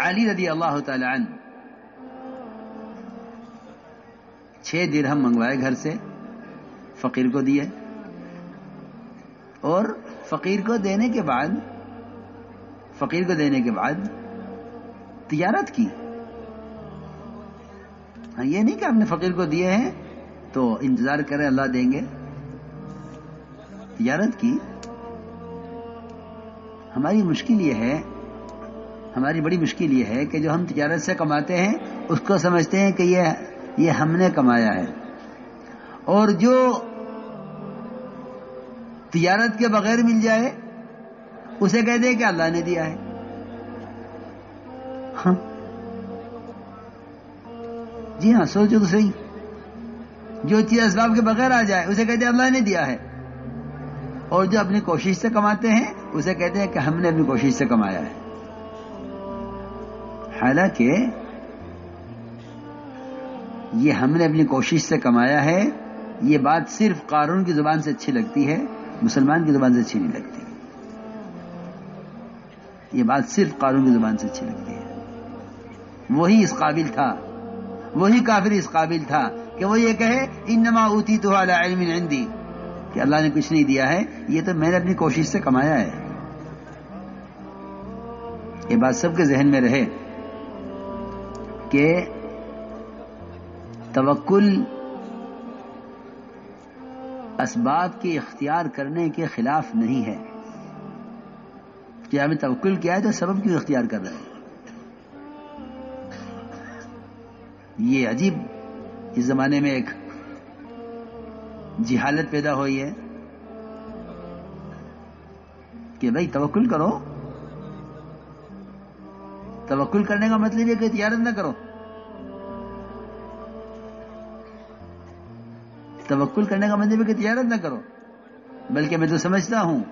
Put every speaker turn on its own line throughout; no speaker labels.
अली रदी अल्लाह छह दिरहम मंगवाए घर से, फकीर को दिए। और फकीर को देने के बाद, फकीर को देने के बाद तिजारत की। हाँ ये नहीं कि आपने फकीर को दिए हैं तो इंतज़ार करें, अल्लाह देंगे। तिजारत की, हमारी मुश्किल ये है, हमारी बड़ी मुश्किल ये है कि जो हम तिजारत से कमाते हैं, उसको समझते हैं कि ये ये हमने कमाया है। और जो तिजारत के बगैर मिल जाए, उसे कहते हैं कि अल्लाह ने दिया है। हाँ। जी हाँ सोचो तो सही। जो चीज़ असबाब के बगैर आ जाए, उसे कहते अल्लाह ने दिया है। और जो अपनी कोशिश से कमाते हैं, उसे कहते हैं कि हमने अपनी कोशिश से कमाया है। हालाँकि, ये हमने अपनी कोशिश से कमाया है, ये बात सिर्फ़ कानून की ज़ुबान से अच्छी लगती है, मुसलमान की ज़ुबान से अच्छी नहीं लगती। ये बात सिर्फ़ कानून की ज़ुबान से अच्छी लगती है। वही इस काबिल था, वही काफिर इस काबिल था कि वो ये कहे इनमा ऊती तो इंदी। कि अल्लाह ने कुछ नहीं दिया है, ये तो मैंने अपनी कोशिश से कमाया है। ये बात सबके जहन में रहे कि तवक्कुल असबाब के इख्तियार करने के खिलाफ नहीं है। कि हमें तवक्ल किया है तो सबब क्यों इख्तियार कर रहे हैं? ये अजीब इस जमाने में एक जिहालत पैदा हुई है कि भाई तवक्कुल करो। तवक्ल करने का मतलब है कि तिजारत ना करो। तवक्ल करने का मतलब कि तिजारत ना करो। बल्कि मैं तो समझता हूँ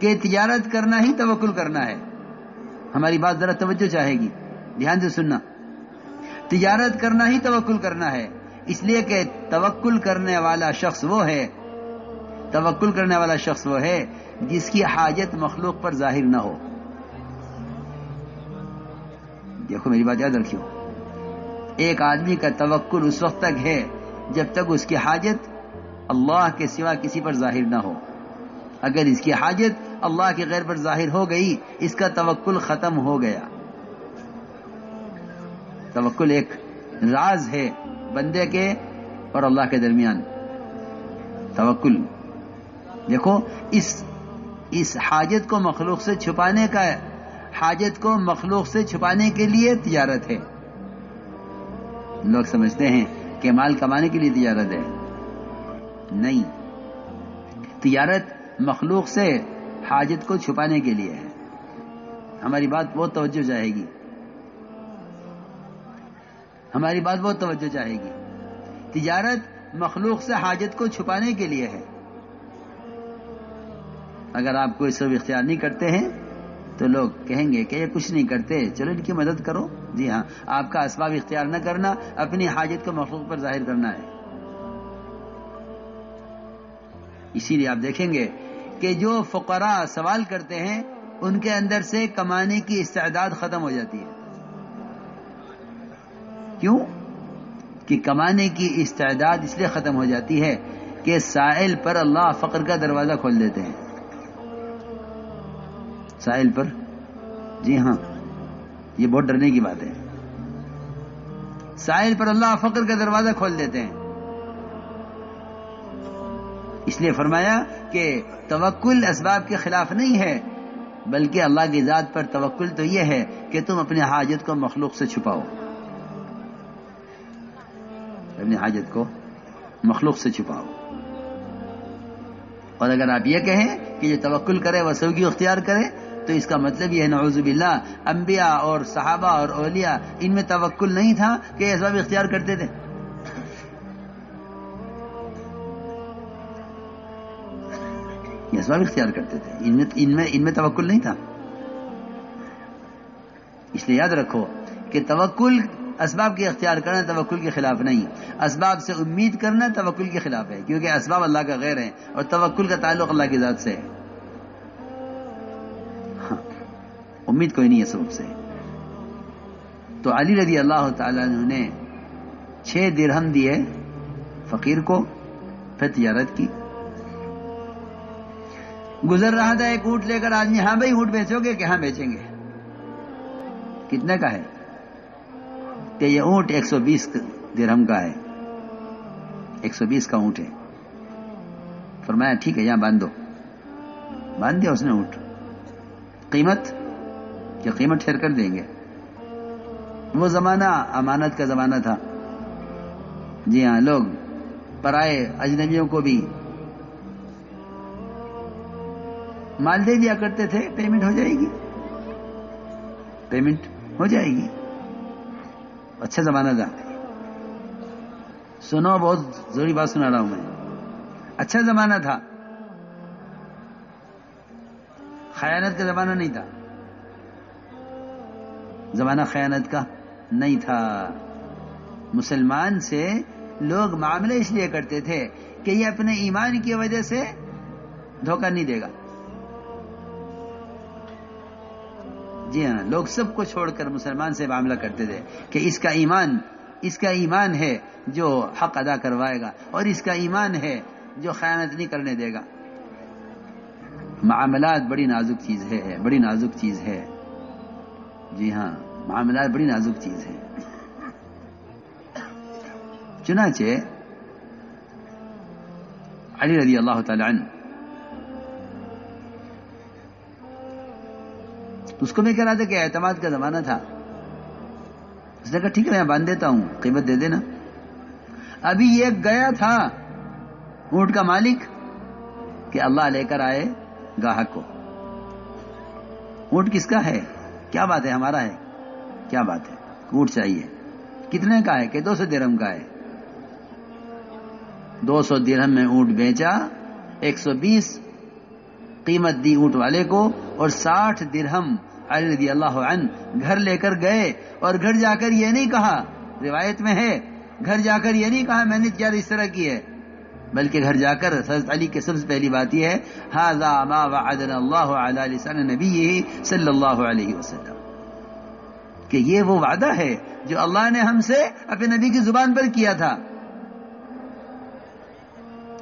कि तिजारत करना ही तवक्ल करना है। हमारी बात जरा तवज्जो चाहेगी। ध्यान से सुनना। तिजारत करना ही तवक्कुल करना है। इसलिए कि तवक्कुल करने वाला शख्स वो है, तवक्कुल करने वाला शख्स वो है, जिसकी हाजत मखलूक पर ज़ाहिर ना हो। देखो मेरी बात याद रखियो। एक आदमी का तवक्कुल उस वक्त तक है, जब तक उसकी हाजत अल्लाह के सिवा किसी पर ज़ाहिर ना हो। अगर इसकी हाजत अल्लाह के गैर पर ज़ाहिर हो गई, इसका तवक्कुल खत्म हो गया। तवक्कुल एक राज है बंदे के और अल्लाह के दरमियान तवक्ल देखो, इस इस हाजत को मखलूक से छुपाने का हाजत को मखलूक से छुपाने के लिए तजारत है। लोग समझते हैं कि माल कमाने के लिए तजारत है। नहीं। तजारत मखलूक से हाजत को छुपाने के लिए है। हमारी बात बहुत तवज्जो चाहेगी हमारी बात बहुत तवज्जो चाहेगी। तिजारत मखलूक से हाजत को छुपाने के लिए है। अगर आप कोई सब इख्तियार नहीं करते हैं तो लोग कहेंगे कि ये कुछ नहीं करते। चलो इनकी मदद करो। जी हाँ आपका असबाब इख्तियार न करना, अपनी हाजत को मखलूक पर ज़ाहिर करना है। इसीलिए आप देखेंगे कि जो फकरा सवाल करते हैं, उनके अंदर से कमाने की इस्तेदाद खत्म हो जाती है। क्यों? कि कमाने की इस्तेदाद इसलिए खत्म हो जाती है कि साइल पर अल्लाह फकर का दरवाज़ा खोल देते हैं। साहिल पर? जी हाँ ये बहुत डरने की बात है। साहिल पर अल्लाह फकर का दरवाज़ा खोल देते हैं। इसलिए फरमाया कि तवक्कुल इसबाब के खिलाफ नहीं है, बल्कि अल्लाह की जात पर तवक्कुल तो यह है कि तुम अपनी हाजत को मखलूक से छुपाओ। अपनी हाजत को मखलूक से छुपाओ और अगर आप ये कहें कि जो तवक्कुल करे वह सऊगी अख्तियार करे तो इसका मतलब यह है नवजुबिल्ला अम्बिया और सहाबा और ओलिया इनमें तवक्कुल नहीं था कि असबाब इख्तियार करते थे ये असबाब इख्तियार करते थे इनमें इनमें इनमें तवक्कुल नहीं था इसलिए याद रखो कि तवक्कुल इसबाब की अख्तियार करना तवक्ल के खिलाफ नहीं इसबाब से उम्मीद करना तवक्ल के खिलाफ है क्योंकि इसबाब अल्लाह का गैर है और तवक्ल का ताल्लुक अल्लाह की ज़ात से है हाँ, उम्मीद कोई नहीं है सबब से तो अली रज़ी अल्लाह ने छह दिरहम दिए फकीर को फिर तजारत की गुजर रहा था एक ऊँट लेकर आदमी हाँ भाई ऊँट बेचोगे कि हाँ बेचेंगे कितने का है कि ये ऊँट 120 दिरहम का है। 120 का ऊँट है। फरमाया, ठीक है, यहाँ बाँध। दो बाँध दिया उसने ऊँट। कीमत? क्या कीमत ठहर कर देंगे। वो जमाना, अमानत का जमाना था। जी हाँ लोग पराए अजनबियों को भी माल दे दिया करते थे, पेमेंट हो जाएगी। पेमेंट हो जाएगी। अच्छा जमाना था सुनो बहुत ज़रूरी बात सुना रहा हूँ मैं। अच्छा जमाना था। खयानत का जमाना नहीं था। जमाना खयानत का नहीं था। मुसलमान से लोग मामले इसलिए करते थे कि ये अपने ईमान की वजह से धोखा नहीं देगा। जी हाँ लोग सबको छोड़कर मुसलमान से मामला करते थे कि इसका ईमान इसका ईमान है जो हक अदा करवाएगा और इसका ईमान है जो खयानत नहीं करने देगा। मामलात बड़ी नाजुक चीज़ है बड़ी नाजुक चीज़ है। जी हाँ मामलात बड़ी नाजुक चीज़ है। चुनाचे अली रज़ी अल्लाह तन तो उसको मैं कह रहा था कि एतमाद का जमाना था। उसने कहा, ठीक है, मैं बाँध देता हूँ। कीमत दे देना। अभी ये गया था ऊँट का मालिक कि अल्लाह लेकर आए गाहक को। ऊँट किसका है? क्या बात है? हमारा है। क्या बात है? ऊँट चाहिए। कितने का है? कि दो सौ दिरहम का है। दो सौ दिरहम में ऊँट बेचा, एक सौ बीस कीमत दी ऊँट वाले को और साठ दिरहम अली रदी अल्लाह घर लेकर गए और घर जाकर ये नहीं कहा, रिवायत में है, घर जाकर ये नहीं कहा मैंने क्या इस तरह की है। बल्कि घर जाकर अली की सबसे पहली बात यह है, हाजा मा नबी सल्लल्लाहु अलैहि वसल्लम। कि ये वो वादा है जो अल्लाह ने हमसे अपने नबी की ज़ुबान पर किया था।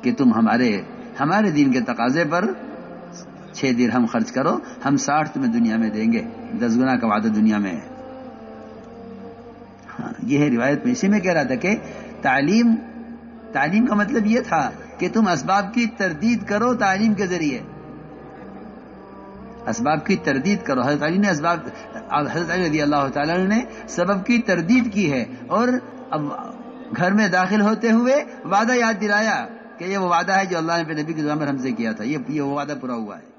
कि तुम हमारे हमारे दीन के तकाजे पर छह दिन हम खर्च करो, हम साठ तुम्हें दुनिया में देंगे। दस गुना का वादा दुनिया में है। हाँ यह रिवायत में। इसी में कह रहा था कि तालीम तालीम का मतलब यह था कि तुम इसबाब की तरदीद करो तालीम के ज़रिए। इसबाब की तरदीद करो। हज़रत अली ने इसबाब हज़रत अली अल्लाह ने सबब की तरदीद की है और अब घर में दाखिल होते हुए वादा याद दिलाया कि ये वो वादा है जो अल्लाह ने नबी के जमाने हमसे किया था। ये ये वो वादा पूरा हुआ है।